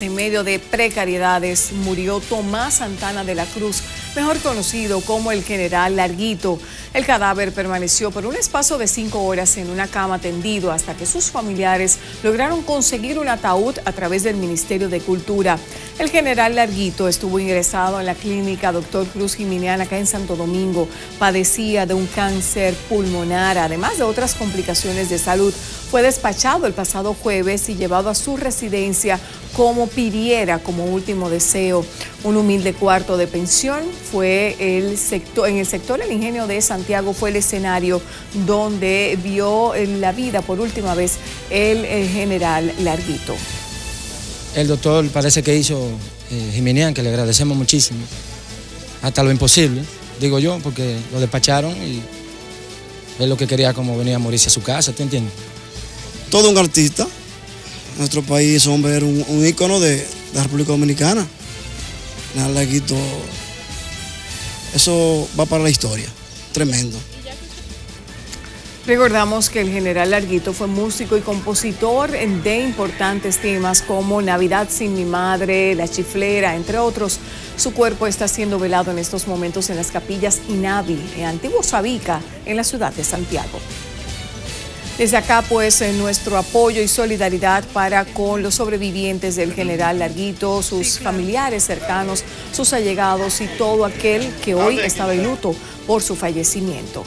En medio de precariedades murió Tomás Santana de la Cruz, mejor conocido como el general Larguito. El cadáver permaneció por un espacio de cinco horas en una cama tendido hasta que sus familiares lograron conseguir un ataúd a través del Ministerio de Cultura. El general Larguito estuvo ingresado en la clínica Dr. Cruz Jiménez acá en Santo Domingo. Padecía de un cáncer pulmonar, además de otras complicaciones de salud. Fue despachado el pasado jueves y llevado a su residencia como pidiera como último deseo. Un humilde cuarto de pensión fue el sector, en el sector del ingenio de Santiago fue el escenario donde vio la vida por última vez el, general Larguito. El doctor parece que hizo eh, que le agradecemos muchísimo, hasta lo imposible, digo yo, porque lo despacharon y es lo que quería como venir a morirse a su casa, ¿tú entiendes? Todo un artista, nuestro país, hombre, era un, un ícono de, la República Dominicana. Larguito, eso va para la historia, tremendo. Recordamos que el general Larguito fue músico y compositor de importantes temas como Navidad sin mi madre, La chiflera, entre otros. Su cuerpo está siendo velado en estos momentos en las capillas Inavi, en Antiguo Sabica, en la ciudad de Santiago. Desde acá, pues, nuestro apoyo y solidaridad para con los sobrevivientes del general Larguito, sus familiares cercanos, sus allegados y todo aquel que hoy estaba en luto por su fallecimiento.